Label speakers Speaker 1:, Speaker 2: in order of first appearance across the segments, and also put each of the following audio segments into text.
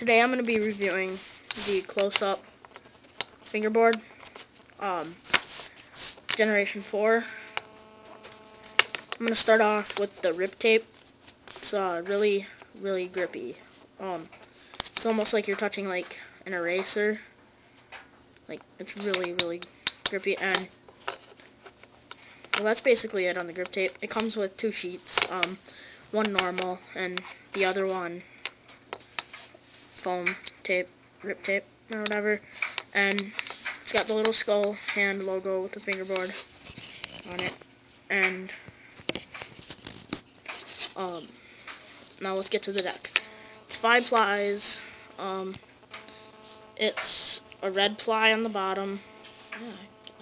Speaker 1: today I'm going to be reviewing the close-up fingerboard, um, Generation 4. I'm going to start off with the grip tape. It's uh, really, really grippy. Um, it's almost like you're touching like an eraser. Like, it's really, really grippy. And, well, that's basically it on the grip tape. It comes with two sheets. Um, one normal and the other one foam tape, grip tape, or whatever. And it's got the little skull hand logo with the fingerboard on it. And um, now let's get to the deck. It's five plies. Um, it's a red ply on the bottom. Yeah,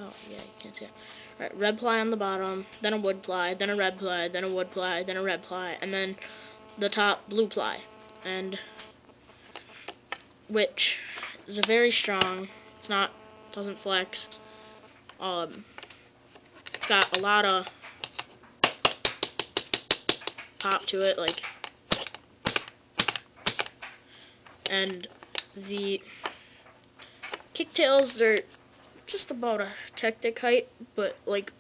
Speaker 1: oh yeah, you can't see it. Right, red ply on the bottom, then a wood ply, then a red ply, then a wood ply, then a red ply, and then the top blue ply. And which is a very strong. It's not doesn't flex. Um, it's got a lot of pop to it, like, and the kicktails are just about a tech deck height, but like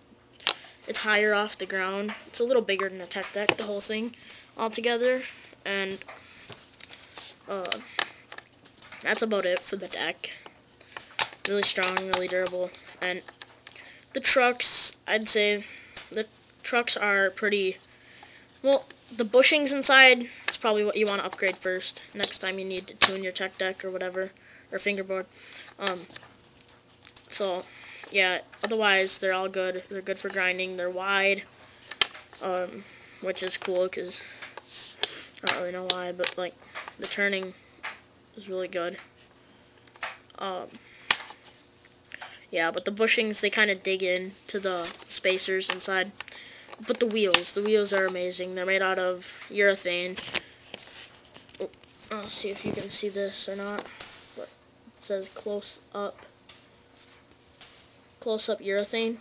Speaker 1: it's higher off the ground. It's a little bigger than a tech deck, the whole thing altogether, and uh, that's about it for the deck. Really strong, really durable. And the trucks, I'd say the trucks are pretty, well, the bushings inside is probably what you want to upgrade first next time you need to tune your tech deck or whatever, or fingerboard. Um, so, yeah, otherwise they're all good. They're good for grinding. They're wide, um, which is cool because I don't really know why, but like the turning is really good. Um, yeah, but the bushings, they kind of dig in to the spacers inside. But the wheels, the wheels are amazing. They're made out of urethane. Oh, I'll see if you can see this or not. But it says close up. Close up urethane.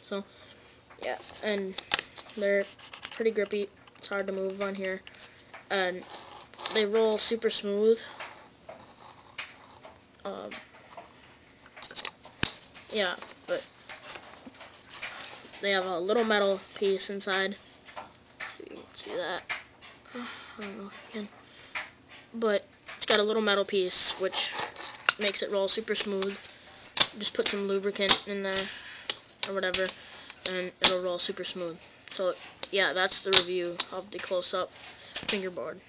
Speaker 1: So, yeah, and they're pretty grippy. It's hard to move on here. And they roll super smooth. Um, yeah, but they have a little metal piece inside. So you can see that. I don't know if you can. But it's got a little metal piece, which makes it roll super smooth. Just put some lubricant in there, or whatever, and it'll roll super smooth. So, yeah, that's the review of the close-up fingerboard.